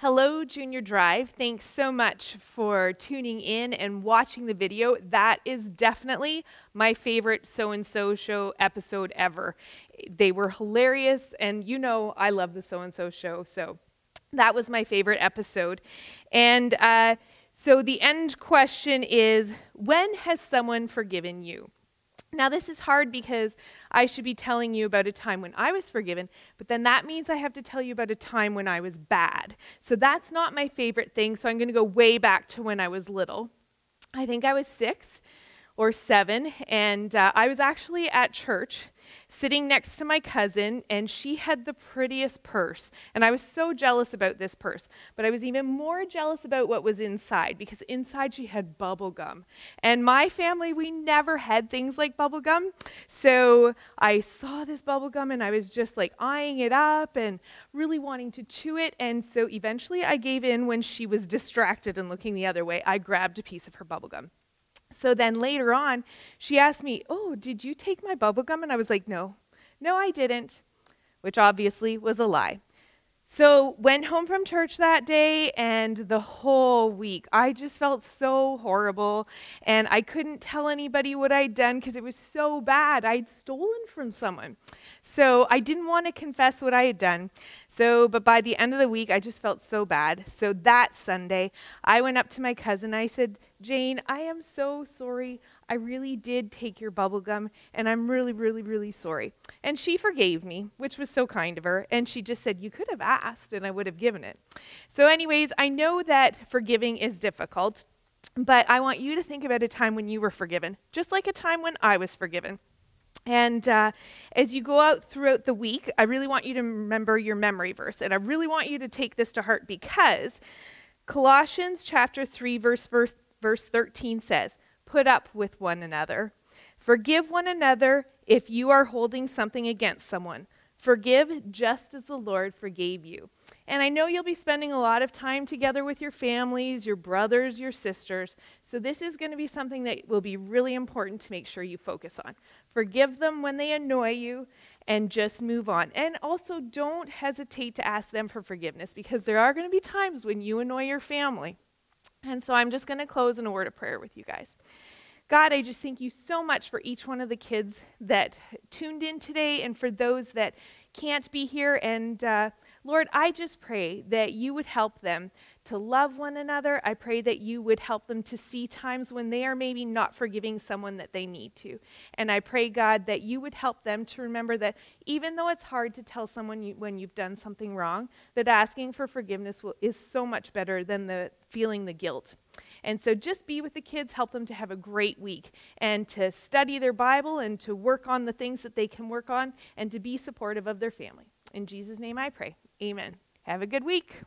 Hello, Junior Drive. Thanks so much for tuning in and watching the video. That is definitely my favorite so and so show episode ever. They were hilarious, and you know I love the so and so show, so that was my favorite episode. And uh, so the end question is When has someone forgiven you? Now, this is hard because I should be telling you about a time when I was forgiven, but then that means I have to tell you about a time when I was bad. So that's not my favorite thing, so I'm going to go way back to when I was little. I think I was six or seven, and uh, I was actually at church sitting next to my cousin, and she had the prettiest purse. And I was so jealous about this purse, but I was even more jealous about what was inside because inside she had bubble gum. And my family, we never had things like bubble gum. So I saw this bubble gum and I was just like eyeing it up and really wanting to chew it. And so eventually I gave in when she was distracted and looking the other way. I grabbed a piece of her bubble gum. So then later on, she asked me, Oh, did you take my bubble gum? And I was like, No, no, I didn't, which obviously was a lie. So, went home from church that day, and the whole week I just felt so horrible. And I couldn't tell anybody what I'd done because it was so bad. I'd stolen from someone. So, I didn't want to confess what I had done. So, but by the end of the week, I just felt so bad. So, that Sunday, I went up to my cousin. I said, Jane, I am so sorry. I really did take your bubble gum, and I'm really, really, really sorry. And she forgave me, which was so kind of her. And she just said, You could have asked, and I would have given it. So, anyways, I know that forgiving is difficult, but I want you to think about a time when you were forgiven, just like a time when I was forgiven. And uh, as you go out throughout the week, I really want you to remember your memory verse. And I really want you to take this to heart because Colossians chapter 3, verse, verse, verse 13 says, Put up with one another. Forgive one another if you are holding something against someone. Forgive just as the Lord forgave you. And I know you'll be spending a lot of time together with your families, your brothers, your sisters. So this is going to be something that will be really important to make sure you focus on. Forgive them when they annoy you and just move on. And also don't hesitate to ask them for forgiveness because there are going to be times when you annoy your family. And so I'm just going to close in a word of prayer with you guys. God, I just thank you so much for each one of the kids that tuned in today and for those that can't be here. And uh, Lord, I just pray that you would help them to love one another. I pray that you would help them to see times when they are maybe not forgiving someone that they need to. And I pray, God, that you would help them to remember that even though it's hard to tell someone you, when you've done something wrong, that asking for forgiveness will, is so much better than the feeling the guilt. And so just be with the kids, help them to have a great week and to study their Bible and to work on the things that they can work on and to be supportive of their family. In Jesus' name I pray. Amen. Have a good week.